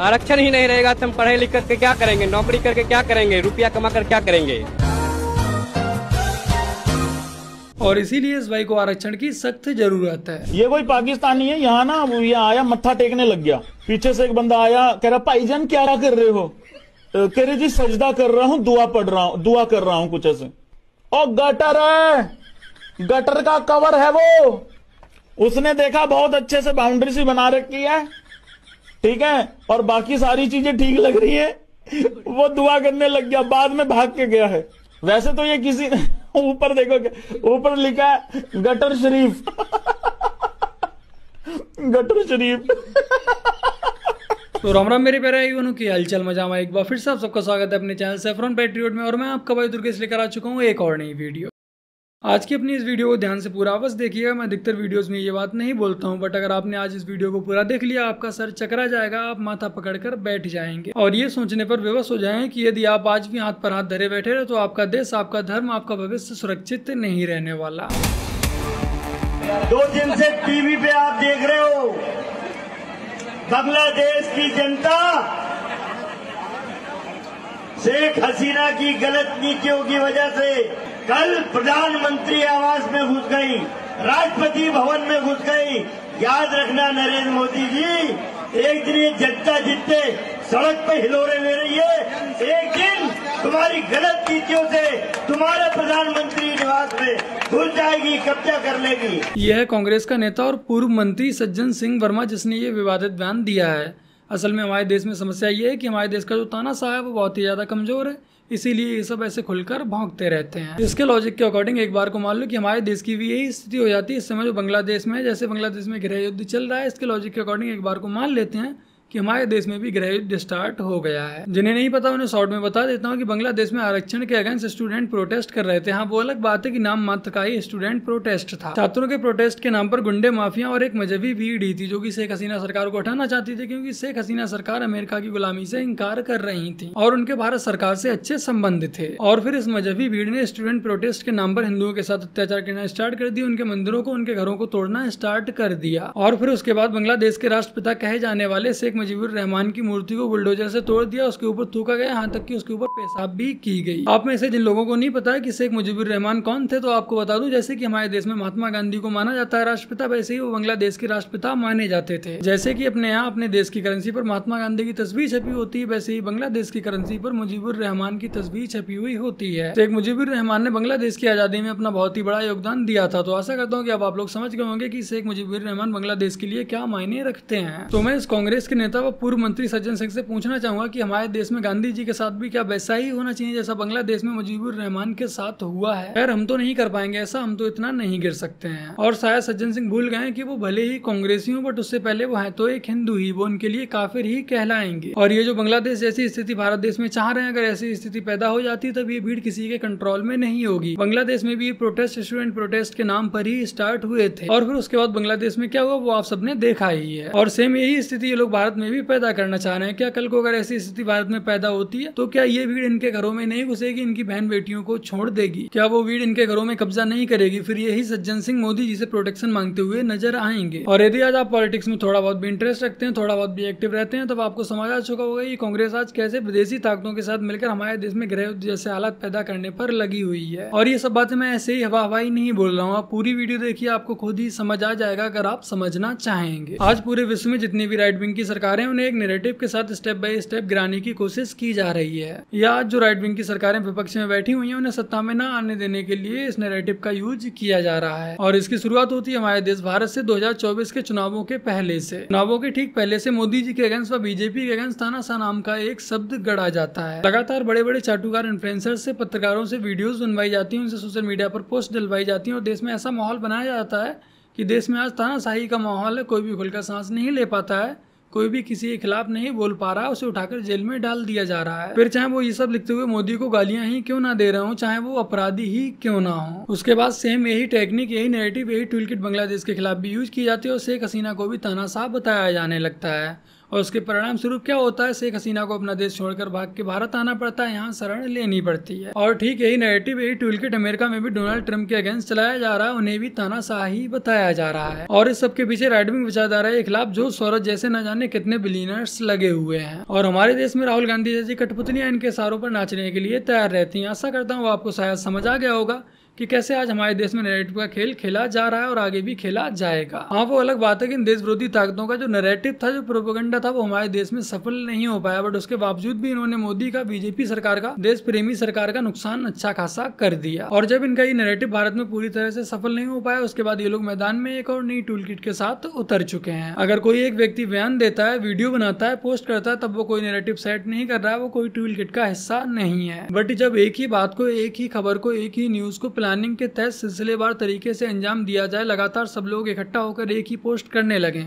आरक्षण ही नहीं रहेगा तो हम पढ़े लिख करके क्या करेंगे? नौकरी करके क्या करेंगे? रुपया कमा कर क्या करेंगे? और इसीलिए इस भाई को आरक्षण की सख्त ज़रूरत है। ये कोई पाकिस्तानी है? यहाँ ना वो ये आया मत्था टेकने लग गया। पीछे से एक बंदा आया कह रहा भाईजान क्या कर रहे हो? कह रहे जी सजदा कर रहा हूँ दुआ पढ़ रहा हूँ दुआ कर रहा हूँ कुछ ऐसे. ओ गटर है! गटर का कवर है वो! उसने देखा बहुत अच्छे से बाउंड्री सी बना रखी है। ठीक है? और बाकी सारी चीज़ें ठीक लग रही है। वो दुआ करने लग गया, बाद में भाग के गया है। वैसे तो ये किसी ऊपर देखो ऊपर लिखा है, गटर शरीफ। गटर शरीफ। तो राम राम मेरे प्यारे भाई की हलचल मजामा एक बार फिर से आप सबका स्वागत है अपने चैनल सेफ्रॉन पेट्रियोट में, और मैं आपका भाई दुर्गेश लेकर आ चुका हूँ एक और नई वीडियो। आज की अपनी इस वीडियो को ध्यान से पूरा अवश्य देखिएगा। मैं अधिकतर वीडियोस में ये बात नहीं बोलता हूँ बट अगर आपने आज इस वीडियो को पूरा देख लिया, आपका सर चकरा जाएगा, आप माथा पकड़कर बैठ जाएँगे। और ये सोचने पर विवश हो जाएँ कि यदि आप आज भी हाथ पर हाथ धरे बैठे रहे तो आपका देश, आपका धर्म, आपका भविष्य सुरक्षित नहीं रहने वाला। दो दिन से टीवी पे आप देख रहे हो, बांग्लादेश की जनता शेख हसीना की गलत नीतियों की वजह से कल प्रधानमंत्री आवास में घुस गई, राष्ट्रपति भवन में घुस गई। याद रखना नरेंद्र मोदी जी, एक दिन ये जनता जितने सड़क पे हिलोरे ले रही है, एक दिन तुम्हारी गलत नीतियों से तुम्हारे प्रधानमंत्री निवास में घुस जाएगी, कब्जा कर लेगी। यह कांग्रेस का नेता और पूर्व मंत्री सज्जन सिंह वर्मा जिसने ये विवादित बयान दिया है। असल में हमारे देश में समस्या ये है कि हमारे देश का जो तानाशाह है, वो बहुत ही ज़्यादा कमज़ोर है। इसीलिए ये सब ऐसे खुलकर भोंगते रहते हैं। इसके लॉजिक के अकॉर्डिंग एक बार को मान लो कि हमारे देश की भी यही स्थिति हो जाती है। इस समय जो बांग्लादेश में, जैसे बांग्लादेश में गृह युद्ध चल रहा है, इसके लॉजिक के अकॉर्डिंग एक बार को मान लेते हैं। कि हमारे देश में भी युद्ध स्टार्ट हो गया है। जिन्हें नहीं पता, उन्हें शॉर्ट में बता देता हूँ कि बांग्लादेश में आरक्षण के अगेंस्ट स्टूडेंट प्रोटेस्ट कर रहे थे। हाँ वो अलग बात है कि नाम मात्र का ही स्टूडेंट प्रोटेस्ट था। छात्रों के प्रोटेस्ट के नाम पर गुंडे, माफिया और एक मजहबी भीड़ ही थी, जो कि शेख हसीना सरकार को हटाना चाहती थी, क्योंकि शेख हसीना सरकार अमेरिका की गुलामी से इंकार कर रही थी और उनके भारत सरकार से अच्छे संबंध थे। और फिर इस मजहबी भीड़ ने स्टूडेंट प्रोटेस्ट के नाम पर हिंदुओं के साथ अत्याचार करना स्टार्ट कर दिया, उनके मंदिरों को, उनके घरों को तोड़ना स्टार्ट कर दिया। और फिर उसके बाद बांग्लादेश के राष्ट्रपिता कहे जाने वाले शेख मुजीबुर रहमान की मूर्ति को बुलडोजर से तोड़ दिया, उसके ऊपर थूका गया, यहाँ तक कि उसके ऊपर पेशाब भी की गई। आप में से जिन लोगों को नहीं पता कि शेख मुजीबुर रहमान कौन थे तो आपको बता दूँ, जैसे कि हमारे देश में महात्मा गांधी को माना जाता है राष्ट्रपिता, वैसे ही वो बांग्लादेश के राष्ट्रपिता माने जाते थे। जैसे की अपने यहाँ, अपने देश की करेंसी पर महात्मा गांधी की तस्वीर छपी होती है, वैसे ही बांग्लादेश की करेंसी पर मुजीबुर रहमान की तस्वीर छपी हुई होती है। शेख मुजीबुर रहमान ने बांग्लादेश की आज़ादी में अपना बहुत ही बड़ा योगदान दिया था तो आशा करता हूँ की अब आप लोग समझ गए होंगे कि शेख मुजीबुर रहमान बांग्लादेश के लिए क्या मायने रखते हैं। तो मैं इस कांग्रेस के नेता व पूर्व मंत्री सज्जन सिंह से पूछना चाहूँगा कि हमारे देश में गांधी जी के साथ भी क्या वैसा ही होना चाहिए जैसा बांग्लादेश में मुजीबुर रहमान के साथ हुआ है? खैर, हम तो नहीं कर पाएँगे ऐसा, हम तो इतना नहीं गिर सकते हैं। और शायद सज्जन सिंह भूल गए कि वो भले ही कांग्रेसी हो बट उससे पहले वो है तो एक हिंदू ही, वो उनके लिए काफिर ही कहलाएँगे। और ये जो बांग्लादेश जैसी स्थिति भारत देश में चाह रहे हैं, अगर ऐसी स्थिति पैदा हो जाती तब ये भीड़ किसी के कंट्रोल में नहीं होगी। बांग्लादेश में भी प्रोटेस्ट स्टूडेंट प्रोटेस्ट के नाम पर ही स्टार्ट हुए थे। और फिर उसके बाद बांग्लादेश में क्या हुआ, वो आप सबने देखा ही है। और सेम यही स्थिति ये लोग भारत में भी पैदा करना चाह रहे हैं। क्या कल को अगर ऐसी स्थिति भारत में पैदा होती है तो क्या ये भीड़ इनके घरों में नहीं घुसेगी? इनकी बहन बेटियों को छोड़ देगी। क्या वो भीड़ इनके घरों में कब्जा नहीं करेगी? फिर यही सज्जन सिंह मोदी जी से प्रोटेक्शन मांगते हुए नज़र आएँगे। और यदि आज आप पॉलिटिक्स में थोड़ा बहुत भी इंटरेस्ट रखते हैं, थोड़ा बहुत भी एक्टिव रहते हैं, तब आपको समझ आ चुका होगा कि कांग्रेस आज कैसे विदेशी ताकतों के साथ मिलकर हमारे देश में गृह जैसे हालात पैदा करने पर लगी हुई है। और ये सब बातें मैं ऐसे ही हवा हवाई नहीं बोल रहा हूँ। आप पूरी वीडियो देखिए, आपको खुद ही समझ आ जाएगा अगर आप समझना चाहेंगे। आज पूरे विश्व में जितनी भी राइट विंग की सरकारें उन्हें एक नेरेटिव के साथ स्टेप बाय स्टेप गिराने की कोशिश की जा रही है। या जो राइट विंग की सरकारें विपक्ष में बैठी हुई हैं, उन्हें सत्ता में न आने देने के लिए इस नैरेटिव का यूज़ किया जा रहा है। और इसकी शुरुआत होती है हमारे देश भारत से 2024 के चुनावों के पहले से। चुनावों के ठीक पहले से मोदी जी के अगेंस्ट व बीजेपी के अगेंस्ट तानाशाह नाम का एक शब्द गढ़ा जाता है। लगातार बड़े बड़े चाटुकार इन्फ्लुएंसर से, पत्रकारों से वीडियोज़ बनवाई जाती है, उनसे सोशल मीडिया पर पोस्ट डलवाई जाती है और देश में ऐसा माहौल बनाया जाता है कि देश में आज तानाशाही का माहौल है, कोई भी खुलकर सांस नहीं ले पाता है। कोई भी किसी के खिलाफ नहीं बोल पा रहा है उसे उठाकर जेल में डाल दिया जा रहा है। फिर चाहे वो ये सब लिखते हुए मोदी को गालियाँ ही क्यों ना दे रहे हो, चाहे वो अपराधी ही क्यों ना हो। उसके बाद सेम यही टेक्निक यही नेगेटिव यही टूल बांग्लादेश के खिलाफ भी यूज़ की जाती है और शेख हसीना को भी तानाशाह बताया जाने लगता है। और उसके परिणाम स्वरूप क्या होता है? शेख हसीना को अपना देश छोड़कर भाग के भारत आना पड़ता है। यहाँ शरण लेनी पड़ती है। और ठीक यही नेगेटिव यही टूलकिट अमेरिका में भी डोनाल्ड ट्रंप के अगेंस्ट चलाया जा रहा है। उन्हें भी तानाशाही बताया जा रहा है। और इस सबके पीछे राइट विंग विचारधारा के खिलाफ जो सौरज जैसे न जाने कितने बिलीनर्स लगे हुए हैं। और हमारे देश में राहुल गांधी जैसी कठपुतलियाँ इनके सारों पर नाचने के लिए तैयार रहती हैं। आशा करता हूँ आपको शायद समझ आ गया होगा। कि कैसे आज हमारे देश में नैरेटिव का खेल खेला जा रहा है और आगे भी खेला जाएगा। हाँ वो अलग बात है कि इन देश विरोधी ताकतों का जो नैरेटिव था, जो प्रोपोगंडा था, वो हमारे देश में सफल नहीं हो पाया। बट उसके बावजूद भी इन्होंने मोदी का, बीजेपी सरकार का देश प्रेमी सरकार का नुकसान अच्छा खासा कर दिया। और जब इनका ये नैरेटिव भारत में पूरी तरह से सफल नहीं हो पाया, उसके बाद ये लोग मैदान में एक और नई टूल के साथ उतर चुके हैं। अगर कोई एक व्यक्ति बयान देता है वीडियो बनाता है पोस्ट करता है, तब वो कोई नेरेटिव सेट नहीं कर रहा है, वो कोई टूल का हिस्सा नहीं है। बट जब एक ही बात को, एक ही खबर को, एक ही न्यूज़ को प्लानिंग के तहत सिलसिलेवार तरीके से अंजाम दिया जाए। लगातार सब लोग इकट्ठा होकर एक ही पोस्ट करने लगे।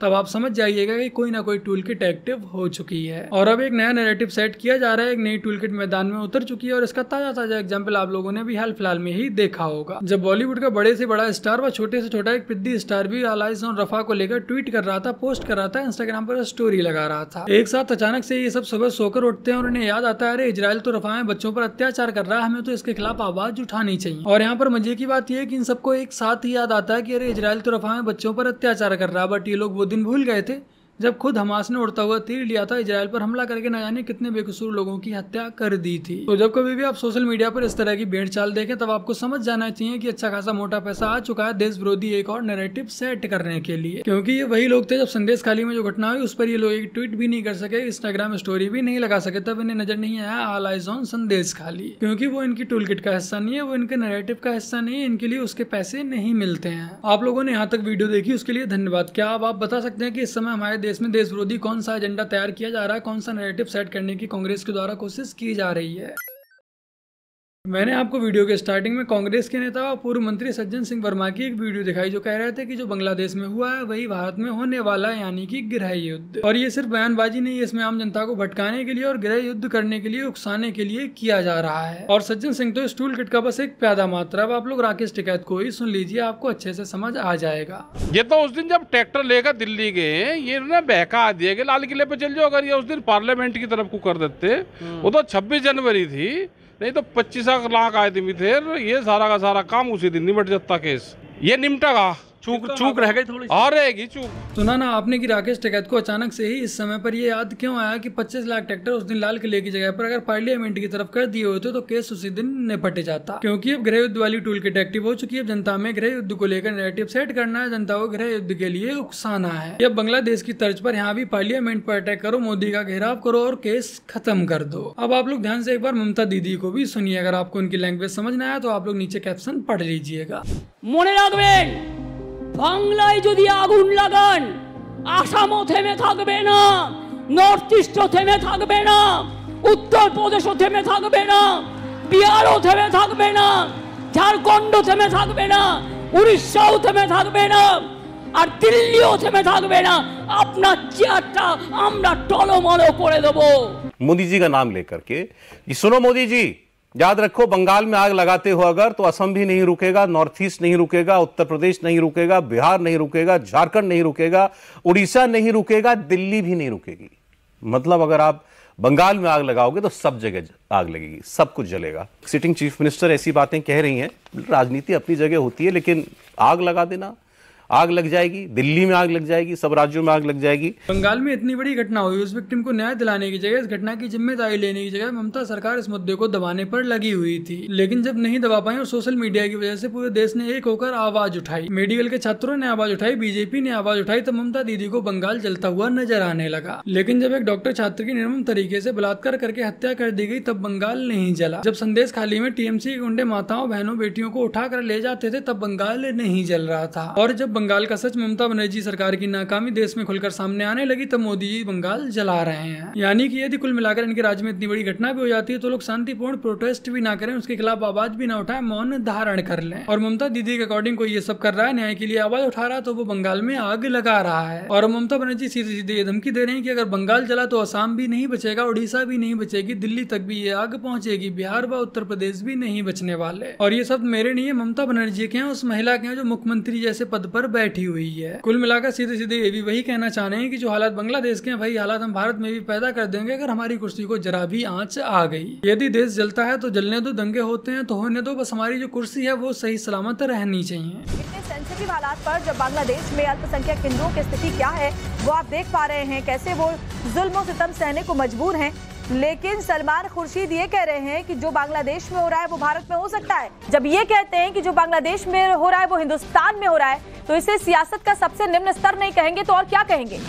तब आप समझ जाइएगा कि कोई ना कोई टूल किट एक्टिव हो चुकी है। और अब एक नया नैरेटिव सेट किया जा रहा है, एक नई टूल किट मैदान में उतर चुकी है और इसका ताज़ा ताज़ा एग्ज़ाम्पल आप लोगों ने भी हाल फ़िलहाल में ही देखा होगा। जब बॉलीवुड का बड़े से बड़ा स्टार व छोटे से छोटा एक पिद्दी स्टार भी अलाइस और रफा को लेकर ट्वीट कर रहा था पोस्ट कर रहा था इंस्टाग्राम पर स्टोरी लगा रहा था। एक साथ अचानक से ये सब सुबह सोकर उठते हैं और उन्हें याद आता है, अरे इसराइल तो रफा में बच्चों पर अत्याचार कर रहा है, हमें तो इसके खिलाफ आवाज़ उठानी चाहिए। और यहाँ पर मज़े की बात यह है कि इन सबको एक साथ ही याद आता है कि, अरे इसराइल तो रफा में बच्चों पर अत्याचार कर रहा है। बट ये लोग वो दिन भूल गए थे। जब खुद हमास ने उड़ता हुआ तीर लिया था इसराइल पर हमला करके न जाने कितने बेकसूर लोगों की हत्या कर दी थी। तो जब कभी भी आप सोशल मीडिया पर इस तरह की भेड़ चाल देखें, तब आपको समझ जाना चाहिए कि अच्छा खासा मोटा पैसा आ चुका है देश विरोधी एक और नैरेटिव सेट करने के लिए। क्योंकि ये वही लोग थे जब संदेश खाली में जो घटना हुई, उस पर ये लोग एक ट्वीट भी नहीं कर सके इंस्टाग्राम स्टोरी भी नहीं लगा सके, तब इन्हें नज़र नहीं आया आल आइज़ ऑन संदेश खाली। क्योंकि वो इनकी टूल का हिस्सा नहीं है, वो इनके नैरेटिव का हिस्सा नहीं है, इनके लिए उसके पैसे नहीं मिलते हैं। आप लोगों ने यहाँ तक वीडियो देखी, उसके लिए धन्यवाद। क्या आप बता सकते हैं कि इस समय हमारे देश में देश विरोधी कौन सा एजेंडा तैयार किया जा रहा है? कौन सा नेरेटिव सेट करने की कांग्रेस के द्वारा कोशिश की जा रही है? मैंने आपको वीडियो के स्टार्टिंग में कांग्रेस के नेता और पूर्व मंत्री सज्जन सिंह वर्मा की एक वीडियो दिखाई जो कह रहे थे कि जो बांग्लादेश में हुआ है वही भारत में होने वाला है यानी कि गृह युद्ध। और ये सिर्फ़ बयानबाजी नहीं है इसमें आम जनता को भटकाने के लिए और गृह युद्ध करने के लिए उकसाने के लिए किया जा रहा है। और सज्जन सिंह तो इस टूल किट का बस एक प्यादा मात्रा। अब आप लोग राकेश टिकैत को ही सुन लीजिए आपको अच्छे से समझ आ जाएगा। ये तो उस दिन जब ट्रैक्टर लेकर दिल्ली गए ये ना बहका दिए कि लाल किले पे चल जाओ अगर ये उस दिन पार्लियामेंट की तरफ़ को कर देते वो तो 26 जनवरी थी नहीं तो पच्चीस लाख आए थे ये सारा का सारा काम उसी दिन निमट जाता केस। ये निमटेगा चूक चूक रह गई थोड़ी और रहेगी चूक सुना ना आपने कि राकेश टिकैत को अचानक से ही इस समय पर ये याद क्यों आया कि 25 लाख ट्रैक्टर उस दिन लाल किले की जगह पर अगर पार्लियामेंट की तरफ कर दिए होते तो केस उसी दिन निपट जाता क्योंकि अब गृह युद्ध वाली टूल किट एक्टिव हो चुकी है जनता में गृह युद्ध को लेकर नेगेटिव सेट करना है जनता को गृह युद्ध के लिए उकसाना है अब बांग्लादेश की तर्ज पर यहाँ भी पार्लियामेंट पर अटैक करो मोदी का घेराव करो और केस खत्म कर दो अब आप लोग ध्यान से एक बार ममता दीदी को भी सुनिए अगर आपको उनकी लैंग्वेज समझ में आया तो आप लोग नीचे कैप्शन पढ़ लीजिएगा মনে রাখবেন বাংলায় যদি আগুন লাগান আসামও থেমে থাকবে না নর্থ ইস্টও থেমে থাকবে না উত্তর প্রদেশও থেমে থাকবে না বিহারও থেমে থাকবে না ঝাড়খণ্ড থেমে থাকবে না উড়িষ্যাও থেমে থাকবে না আর দিল্লিও থেমে থাকবে না আপনার চেয়ারটা আমরা টলমলো করে দেবো मोदी जी का नाम लेकर के कि सुनो मोदी जी याद रखो, बंगाल में आग लगाते हो अगर तो असम भी नहीं रुकेगा, नॉर्थ ईस्ट नहीं रुकेगा, उत्तर प्रदेश नहीं रुकेगा, बिहार नहीं रुकेगा, झारखंड नहीं रुकेगा, उड़ीसा नहीं रुकेगा, दिल्ली भी नहीं रुकेगी। मतलब अगर आप बंगाल में आग लगाओगे तो सब जगह आग लगेगी, सब कुछ जलेगा। सिटिंग चीफ मिनिस्टर ऐसी बातें कह रही हैं, राजनीति अपनी जगह होती है, लेकिन आग लगा देना आग लग जाएगी, दिल्ली में आग लग जाएगी, सब राज्यों में आग लग जाएगी। बंगाल में इतनी बड़ी घटना हुई, उस विक्टिम को न्याय दिलाने की जगह, इस घटना की ज़िम्मेदारी लेने की जगह ममता सरकार इस मुद्दे को दबाने पर लगी हुई थी। लेकिन जब नहीं दबा पाई और सोशल मीडिया की वजह से पूरे देश ने एक होकर आवाज़ उठाई, मेडिकल के छात्रों ने आवाज़ उठाई, बीजेपी ने आवाज़ उठाई तो ममता दीदी को बंगाल जलता हुआ नज़र आने लगा। लेकिन जब एक डॉक्टर छात्र की निर्मम तरीके से बलात्कार करके हत्या कर दी गई, तब बंगाल नहीं जला। जब संदेश खाली में टीएमसी के गुंडे माताओं, बहनों, बेटियों को उठाकर ले जाते थे, तब बंगाल नहीं जल रहा था। और जब बंगाल का सच ममता बनर्जी सरकार की नाकामी देश में खुलकर सामने आने लगी, तब मोदी जी बंगाल जला रहे हैं। यानी कि यदि कुल मिलाकर इनके राज्य में इतनी बड़ी घटना भी हो जाती है तो लोग शांतिपूर्ण प्रोटेस्ट भी ना करें, उसके खिलाफ आवाज़ भी ना उठाए, मौन धारण कर लें। और ममता दीदी के अकॉर्डिंग कोई ये सब कर रहा है, न्याय के लिए आवाज़ उठा रहा तो वो बंगाल में आग लगा रहा है। और ममता बनर्जी सीधे सीधे ये धमकी दे रहे हैं कि अगर बंगाल जला तो असम भी नहीं बचेगा, उड़ीसा भी नहीं बचेगी, दिल्ली तक भी ये आग पहुंचेगी, बिहार व उत्तर प्रदेश भी नहीं बचने वाले। और ये सब मेरे नहीं है, ममता बनर्जी के हैं, उस महिला के हैं जो मुख्यमंत्री जैसे पद पर पर बैठी हुई है। कुल मिलाकर सीधे सीधे ये भी वही कहना चाह रहे हैं कि जो हालात बांग्लादेश के हैं वही हालात हम भारत में भी पैदा कर देंगे अगर हमारी कुर्सी को जरा भी आँच आ गई। यदि देश जलता है तो जलने दो, दंगे होते हैं तो होने दो, बस हमारी जो कुर्सी है वो सही सलामत रहनी चाहिए। सेंसिटिव हालात पर जब बांग्लादेश में अल्पसंख्यक हिंदुओं की स्थिति क्या है, वो आप देख पा रहे हैं, कैसे वो जुल्म सहने को मजबूर हैं। लेकिन सलमान खुर्शीद ये कह रहे हैं कि जो बांग्लादेश में हो रहा है, वो भारत में हो सकता है। जब ये कहते हैं कि जो बांग्लादेश में हो रहा है, वो हिंदुस्तान में हो रहा है तो इसे सियासत का सबसे निम्न स्तर नहीं कहेंगे तो और क्या कहेंगे?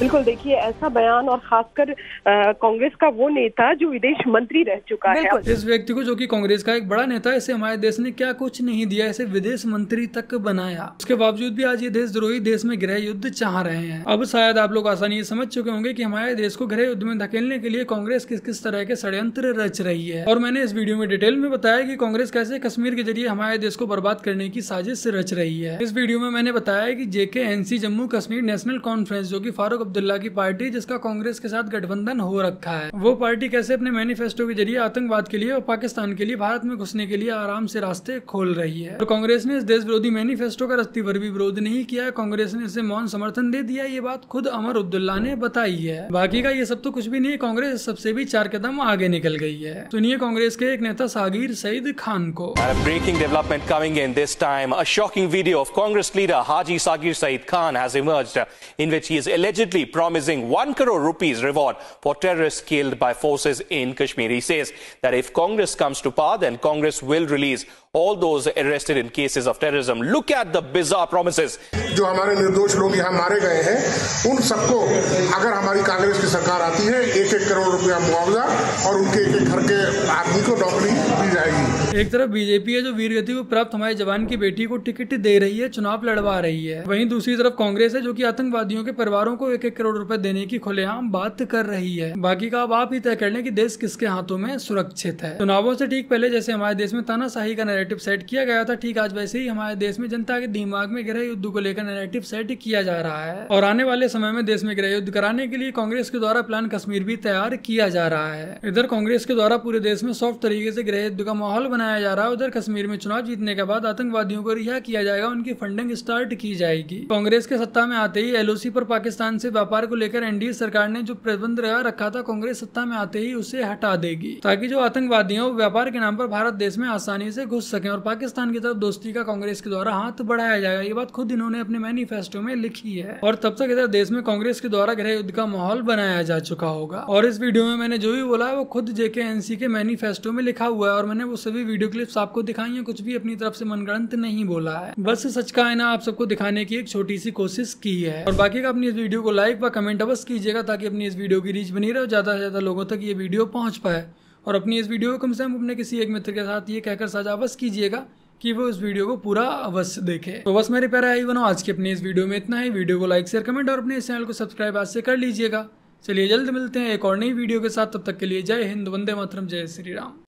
बिल्कुल, देखिए, ऐसा बयान और खासकर कांग्रेस का वो नेता जो विदेश मंत्री रह चुका है। इस व्यक्ति को जो कि कांग्रेस का एक बड़ा नेता है, इसे हमारे देश ने क्या कुछ नहीं दिया, इसे विदेश मंत्री तक बनाया। उसके बावजूद भी आज ये देशद्रोही देश में गृह युद्ध चाह रहे हैं। अब शायद आप लोग आसानी समझ चुके होंगे की हमारे देश को गृह युद्ध में धकेलने के लिए कांग्रेस किस किस तरह के षड्यंत्र रच रही है। और मैंने इस वीडियो में डिटेल में बताया की कांग्रेस कैसे कश्मीर के ज़रिए हमारे देश को बर्बाद करने की साजिश रच रही है। इस वीडियो में मैंने बताया की JK NC Jammu Kashmir national conference, जो की फारूक अब्दुल्ला की पार्टी जिसका कांग्रेस के साथ गठबंधन हो रखा है। वो पार्टी कैसे अपने मैनिफेस्टो के ज़रिए आतंकवाद के लिए और पाकिस्तान के लिए, भारत में घुसने के लिए आराम से रास्ते खोल रही है? और कांग्रेस ने इस देश विरोधी मैनिफेस्टो का रस्ती भर भी विरोध नहीं किया कांग्रेस ने इसे मौन समर्थन दे दिया। ये बात खुद अमर अब्दुल्ला ने बताई है। बाकी का ये सब तो कुछ भी नहीं, कांग्रेस सबसे भी चार कदम आगे निकल गई है। सुनिए कांग्रेस के एक नेता सागिर सईद खान को। Breaking development coming in this time a shocking video of Congress leader Haji Sagir Saeed Khan has emerged in which he is allegedly promising 1 crore rupees reward for terrorists killed by forces in Kashmir. He says that if Congress comes to power, then Congress will release all those arrested in cases of terrorism. Look at the bizarre promises. जो हमारे निर्दोष लोग यहाँ मारे गए हैं उन सबको अगर हमारी कांग्रेस की सरकार आती है एक एक करोड़ रुपया मुआवजा और उनके एक एक घर के आदमी को नौकरी दी जाएगी एक तरफ़ बीजेपी है जो वीर गति को प्राप्त हमारे जवान की बेटी को टिकट दे रही है, चुनाव लड़वा रही है। वहीं दूसरी तरफ़ कांग्रेस है जो की आतंकवादियों के परिवारों को एक एक करोड़ रुपए देने की खुलेआम बात कर रही है। बाकी का अब आप ही तय कर लें कि देश किसके हाथों में सुरक्षित है। चुनावों से ठीक पहले जैसे हमारे देश में तानाशाही का नैरेटिव सेट किया गया था, ठीक आज वैसे ही हमारे देश में जनता के दिमाग में गृह युद्ध को लेकर नैरेटिव सेट किया जा रहा है। और आने वाले समय में देश में गृह युद्ध कराने के लिए कांग्रेस के द्वारा प्लान कश्मीर भी तैयार किया जा रहा है। इधर कांग्रेस के द्वारा पूरे देश में सॉफ्ट तरीके से गृह युद्ध का माहौल बनाया जा रहा है। उधर कश्मीर में चुनाव जीतने के बाद आतंकवादियों को रिहा किया जाएगा। उनकी फंडिंग स्टार्ट की जाएगी। कांग्रेस के सत्ता में आते ही एलओसी पर पाकिस्तान से व्यापार को लेकर एनडीए सरकार ने जो प्रतिबंध रखा था, कांग्रेस सत्ता में आते ही उसे हटा देगी। ताकि जो आतंकवादी वो व्यापार के नाम पर भारत देश में आसानी से घुस सके और पाकिस्तान की तरफ़ दोस्ती का कांग्रेस के द्वारा हाथ बढ़ाया जाएगा। ये बात खुद इन्होंने अपने मैनिफेस्टो में लिखी है। और तब तक इधर देश में कांग्रेस के द्वारा गृह युद्ध का माहौल बनाया जा चुका होगा। और इस वीडियो में मैंने जो भी बोला है, वो खुद जेके एनसी के मैनिफेस्टो में लिखा हुआ है और मैंने वो सभी वीडियो क्लिप्स आपको दिखाई है, कुछ भी अपनी तरफ़ से मनगढ़ंत नहीं बोला है। बस सच का आईना आप सबको दिखाने की एक छोटी सी कोशिश की है। और बाकी का अपनी इस वीडियो को लाइक व कमेंट अवश्य कीजिएगा, ताकि अपनी इस वीडियो की रीच बनी रहे और ज़्यादा से ज़्यादा लोगों तक ये वीडियो पहुँच पाए। और अपनी इस वीडियो को कम से कम अपने किसी एक मित्र के साथ ये कहकर साझा अवश्य कीजिएगा कि वो इस वीडियो को पूरा अवश्य देखे। तो बस मेरे प्यारे आई बनो आज के अपने इस वीडियो में इतना ही। वीडियो को लाइक शेयर कमेंट और अपने इस चैनल को सब्सक्राइब आज से कर लीजिएगा। चलिए जल्द मिलते हैं एक और नई वीडियो के साथ। तब तक के लिए जय हिंद, वंदे मातरम, जय श्री राम।